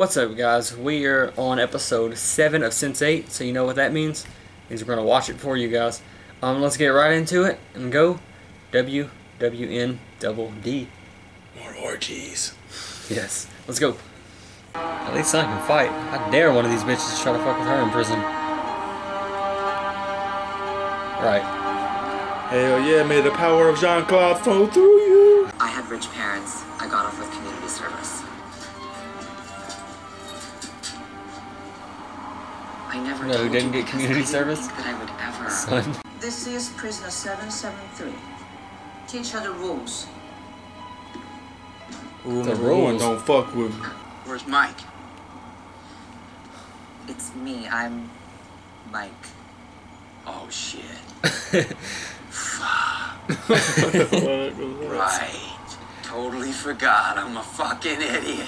What's up, guys? We are on episode 7 of Sense8, so you know what that means? Means we're going to watch it for you guys. Um, let's get right into it and go WWN double D. More orgies. Yes, let's go. At least I can fight. I dare one of these bitches to try to fuck with her in prison. Right. Hell yeah, may the power of Jean Claude flow through you. I had rich parents. I got off with community service. I never No, told didn't you get community service? think that I would ever. Sun. This is prisoner 773. Teach her the rules. Ooh, The the rules. don't fuck with me. Where's Mike? It's me. I'm Mike. Oh shit. Right. Right. Totally forgot. I'm a fucking idiot.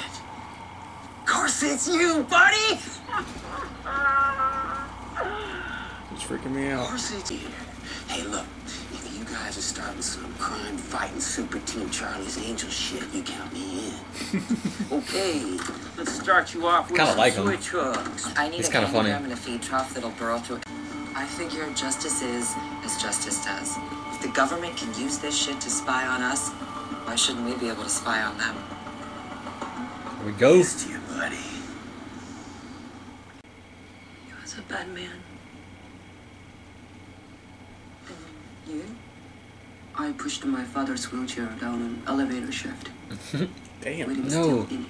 Of course it's you, buddy. It's freaking me Of out. course it's you. Hey, look. If you guys are starting some crime fighting Super Team Charlie's Angel shit, you count me in. okay. Let's start you off with Kinda some like him. switch hooks. I need He's a kinda funny. angiogram and a feed trough that'll burrow through. I figure justice is as justice does. If the government can use this shit to spy on us, why shouldn't we be able to spy on them? Here we go. Missed you, buddy. He was a bad man. You? I pushed my father's wheelchair down an elevator shaft. Damn. But No. still in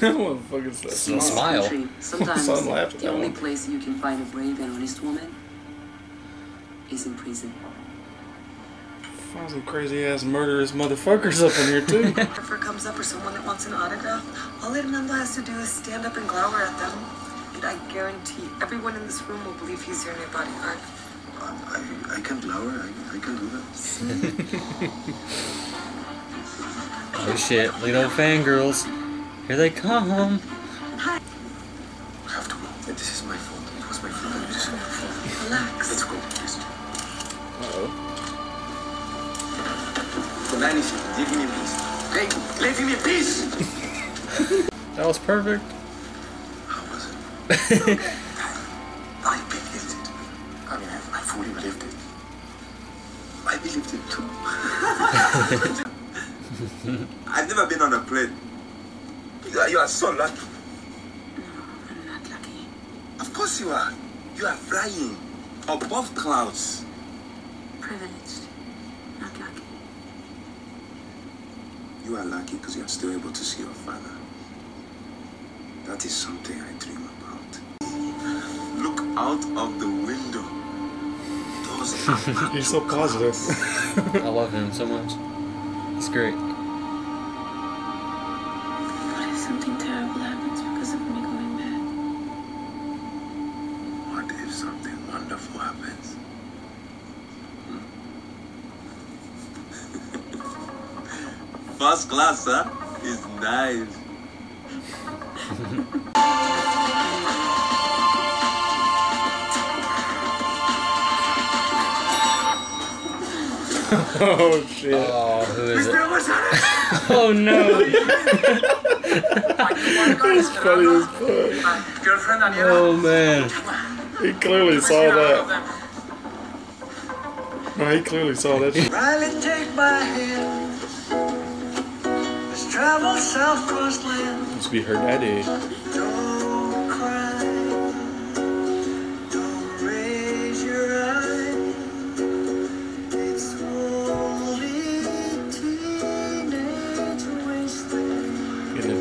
it. what the fuck is that? Smile. smile? Smile. Country, Sometimes Sun laughed at the that only one. place you can find a brave and honest woman is in prison. Found some crazy ass murderous motherfuckers up in here too. If it comes up or someone that wants an autograph, all Hernando has to do is stand up and glower at them. And I guarantee everyone in this room will believe he's your new bodyguard. I, I can blower. I, I can do that. Oh shit, little fangirls. Here they come. I have to go. This is my fault. It was my fault. I just my fault. Relax. Let's go, please. Uh-oh. Fernandes, leave me in peace. Hey, leave me in peace! That was perfect. How was it? I believed it. I mean, I, I fully believed it. I believed it too. I've never been on a plane. You are, you are so lucky. No, I'm not lucky. Of course you are. You are flying above clouds. Privileged. Not lucky. You are lucky because you are still able to see your father. That is something I dream about. Look out of the window. Those are You're so positive. I love him so much. He's great. What if something terrible happens because of me going bad? What if something wonderful happens? Hmm? First class, huh? Is nice. Oh, oh shit. Oh, who is it? Oh no. It's funny as fuck. Oh man. He clearly saw that. No, he clearly saw that. Riley, take my hand. Let's travel south cross land. Must be her daddy.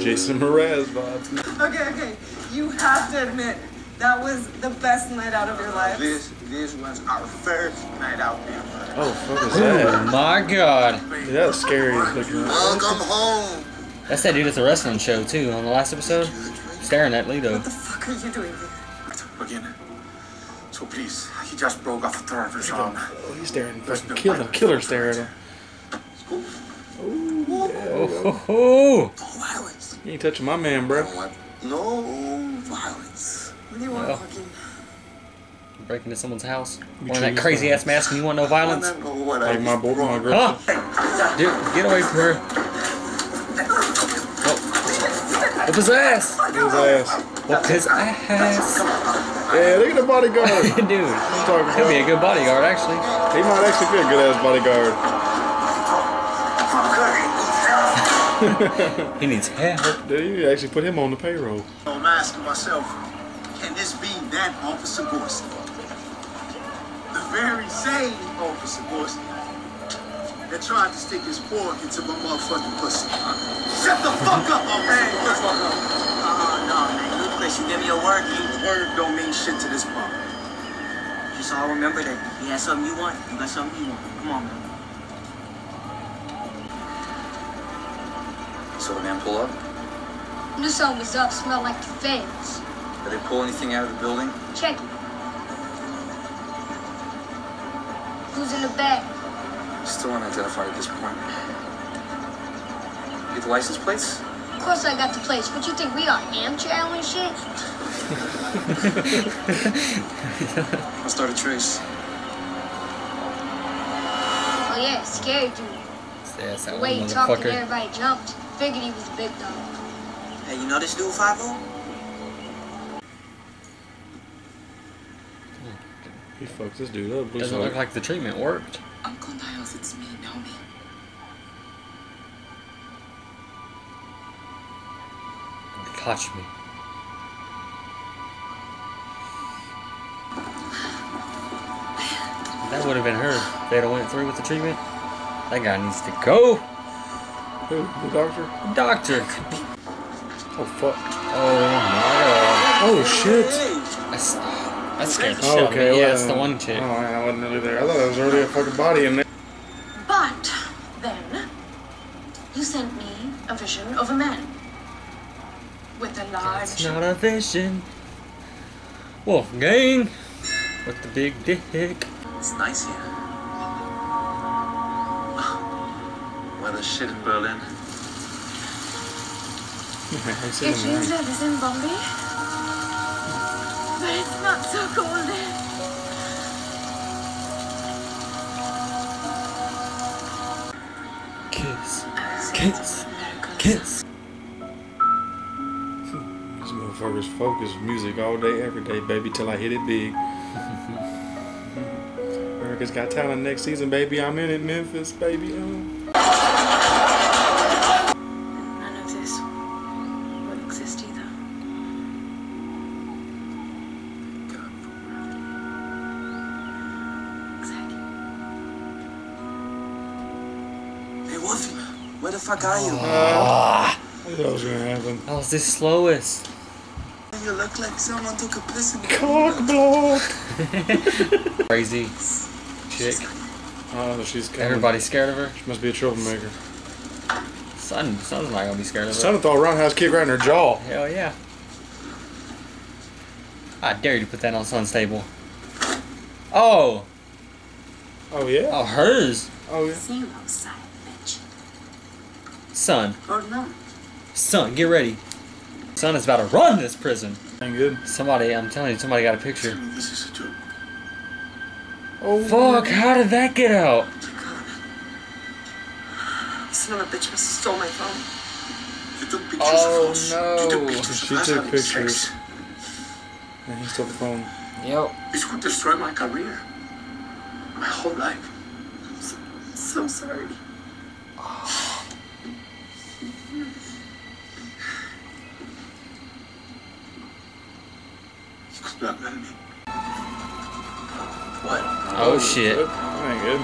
Jason Mraz vibe. Okay, okay. You have to admit, that was the best night out of your life. This, this was our first night out ever. Oh, fuck is that? Oh my god. that was scary looking. Welcome home. That's that dude at the wrestling show too on the last episode. Staring at Lito. What the fuck are you doing here? Again. So please, he just broke off the third of his arm. Oh, he's staring. Fucking killer, killer stare at him. Oh, ho, oh, ho. Oh, oh. No violence. You ain't touching my man, bro. No violence. What do you want. Joaquin? Break into someone's house. You Wearing that choose crazy ass mask and you want no violence? don't know what I Like my did boy, my girl. Huh? Dude, get away from her. Oh, Whoop his ass! His ass. Whoop his ass! Yeah, look at the bodyguard. Dude, he'll be a good bodyguard, actually. He might actually be a good ass bodyguard. He needs help. Dude, you actually put him on the payroll. I'm asking myself, can this be that Officer Gorski? The very same Officer Gorski that tried to stick his fork into my motherfucking pussy. Shut the fuck up, Officer Gorski! Uh, nah, man, good place. You give me a word, you word don't mean shit to this mom. Just all remember that he has something you want, you got something you want. Come on, man. So the man pull up? Knew something was up, smelled like the feds. Did they pull anything out of the building? Check it. Who's in the bag? Still unidentified at this point. You Get the license plates? Of course I got the plates. What you think we are, amateur hour and shit? I'll start a trace. Oh yeah, scary dude. Yes, The that way one he talked and everybody jumped. Figured he was a big dog. Hey, you know this dude, 5 hmm. He fucked this dude up. Doesn't look like the treatment worked. Uncle Niles, it's me, Naomi. Touch me. That would have been her. If they'd have went through with the treatment. That guy needs to go. Who? The doctor? The Doctor. Oh, fuck. Oh my god. Oh, shit. god. That's, that scared the Oh, shit out of okay, me. Yeah, well, it's the one chick. Oh, I wasn't really there. I thought there was already a fucking body in there. But then you sent me a vision of a man with a large It's not a vision. Wolfgang with the big dick. It's nice here. Shit in Berlin. I see It him means there. that is in Bombay. But it's not so cold there. Kiss. Kiss. Kiss. These motherfuckers focus music all day, every day, baby, till I hit it big. America's Got Talent next season, baby. I'm in it, Memphis, baby. Uh. None of this would exist either. Exactly. Hey, Wolfie, where the fuck are you? I knew that was gonna happen. That was the slowest. You look like someone took a piss in the Cock block. Crazy chick. Oh, she's coming. Everybody's scared of her. She must be a troublemaker. Sun, Sun's not gonna be scared of her. Sun thought roundhouse kick right in her jaw. Hell yeah. I dare you to put that on Sun's table. Oh, Oh yeah. oh, hers. Oh yeah. Zero side, bitch. Sun, Or no. Sun, get ready. Sun is about to run this prison. Ain't good. Somebody, I'm telling you, somebody got a picture. This is a joke. Oh Fuck, how did that get out? Son of a bitch must have stole my phone. You took pictures Oh, of us. You took no. pictures She of us took pictures. sex. And he stole the phone. Yep. This could destroy my career. My whole life. I'm so sorry. You could blackmail me. What? Oh shit. Good. That ain't good.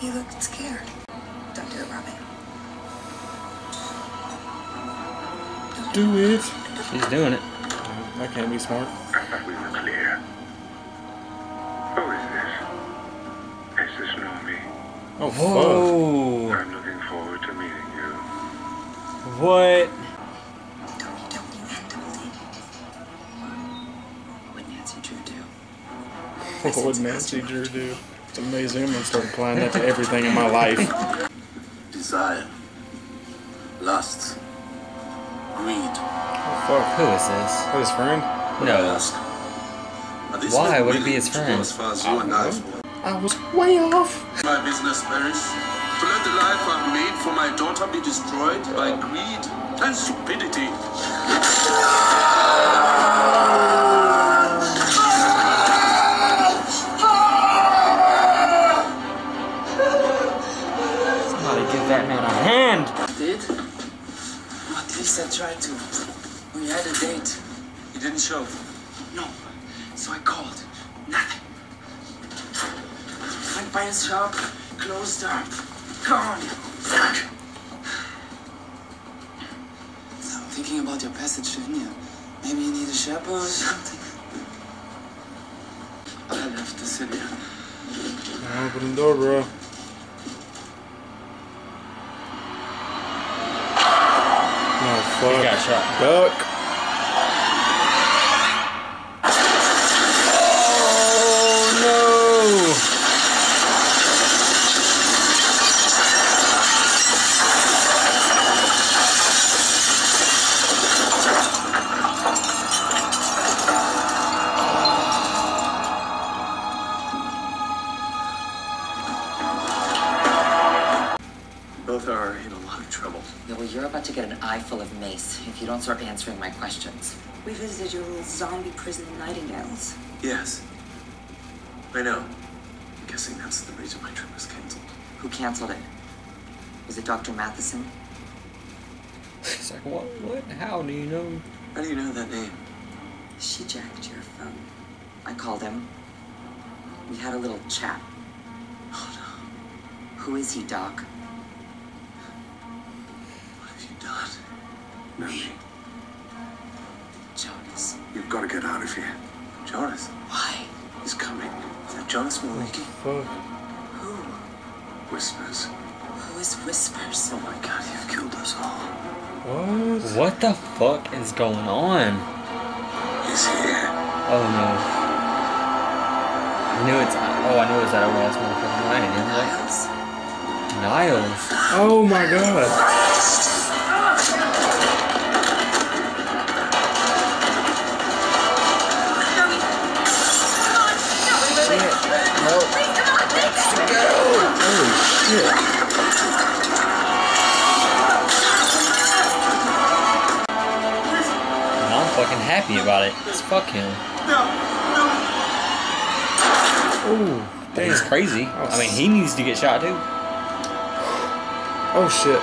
He looked scared. Don't do it, Robin. Do it. She's doing it. I can't be smart. I thought we were clear. Who is this? Is this Naomi? Oh Whoa. I'm looking forward to meeting you. What? What would Nancy Drew do? It's amazing. I'm gonna start applying that to everything in my life. Desire. Lust. Greed. Oh fuck. Who is this? That his friend? I No. ask, Why would it be his friend? As far as you and I for? I I was way off. My business perish. To let the life I've made for my daughter be destroyed by greed and stupidity. Somebody give that man a hand. Did? At least I tried to. We had a date. He didn't show. No. So I called. Nothing. Went by his shop, closed up. Gone. So I'm thinking about your passage to India. Maybe you need a Sherpa or something. I left the city. Open the door, bro. Oh fuck. He got shot. Duck. Well, you're about to get an eye full of mace if you don't start answering my questions. We visited your little zombie prison in Nightingales. Yes. I know. I'm guessing that's the reason my trip was cancelled. Who canceled it? Was it Dr. Matheson? It's like, what? What? How do you know? How do you know that name? She jacked your phone. I called him. We had a little chat. Oh no. Who is he, Doc? Mary, Jonas. you've got to get out of here. Jonas, Why? he's coming. Is that Jonas Maliki? Fuck. Who? Whispers. Who is Whispers? Oh my god, you've killed us all. What? What the fuck is going on? He's here. Oh no. I knew it's. Oh, I knew it was that old ass motherfucking lion. Like, Niles? Niles. Oh my god. Holy shit. And I'm fucking happy about it. Just fuck him. Ooh. That's Damn. crazy. I mean, he needs to get shot too. Oh shit.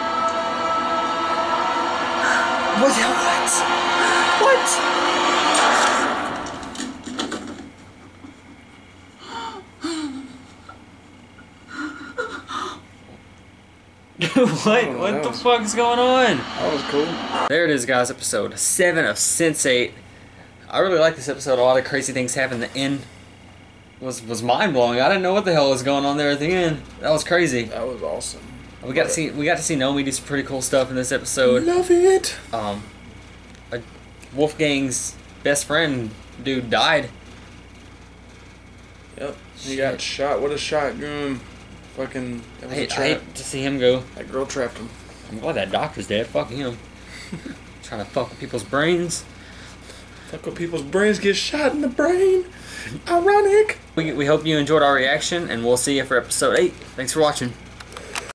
What? The what? What? what? Oh, what the is going on? That was cool. There it is, guys. Episode seven of Sense Eight. I really like this episode. A lot of crazy things happened. The end was was mind blowing. I didn't know what the hell was going on there at the end. That was crazy. That was awesome. We got to see we got to see Naomi do some pretty cool stuff in this episode. Love it. Um, a Wolfgang's best friend dude died. Yep. He got shot. What a shotgun. Fucking. I hate, I hate to see him go. That girl trapped him. I'm glad that doctor's dead. Fuck him. Trying to fuck with people's brains. Fuck with people's brains get shot in the brain. Ironic. We, we hope you enjoyed our reaction, and we'll see you for episode 8. Thanks for watching.